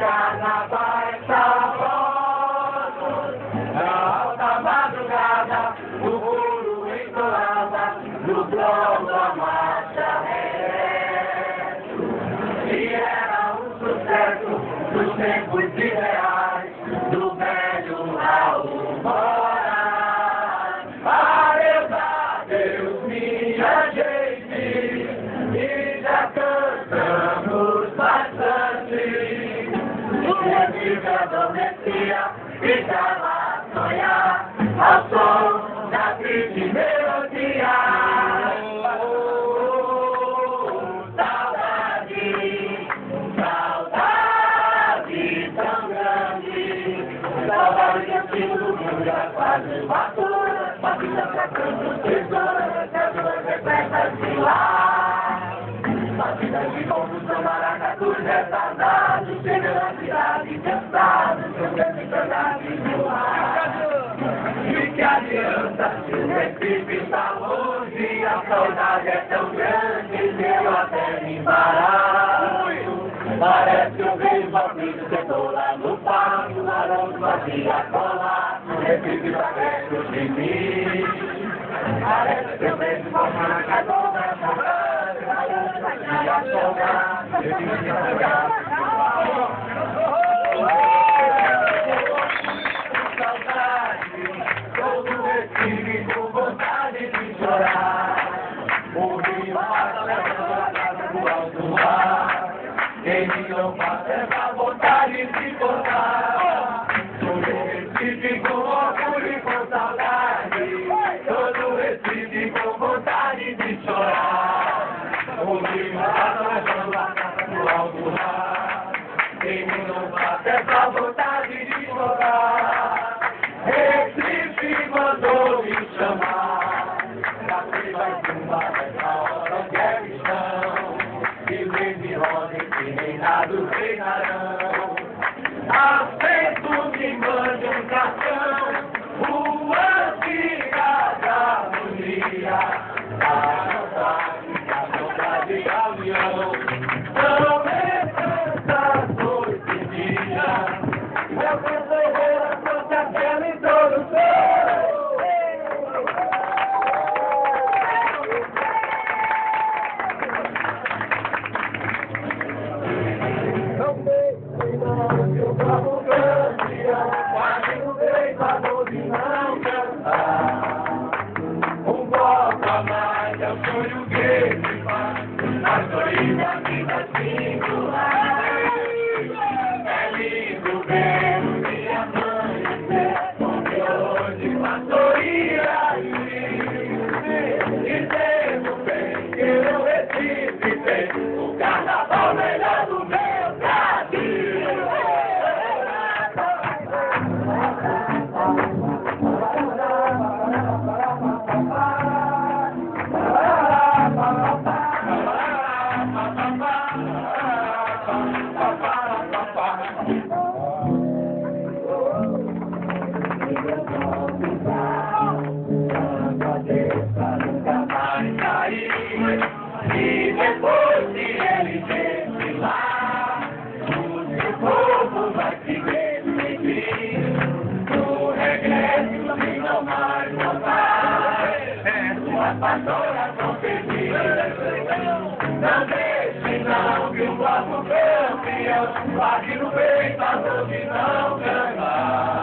carnavais saborosos. Na alta madrugada, o coro entoava no bloco a marcha. E era um sucesso dos tempos ideais e já sonhar ao som da triste melodia. Saudade, saudade tão grande, saudade antigo do mundo já quase matou, família sacando tesoura, das duas repletas de lá. Está longe, a saudade é tão grande, meu até me embaraço. Parece que eu vejo a vida lá no parque, o aroma vazia colar, o Recife está dentro de mim. Parece que eu vejo a maracatu, Saudade, Quem não passa essa vontade de contar. Todo Recife com orgulho e com quase não vejo E depois de ele desfilar, o seu povo vai se despedir. No regresso, se não mais voltar, suas pastoras vão pedir. Não deixe não que o nosso campeão pague no peito a não cantar.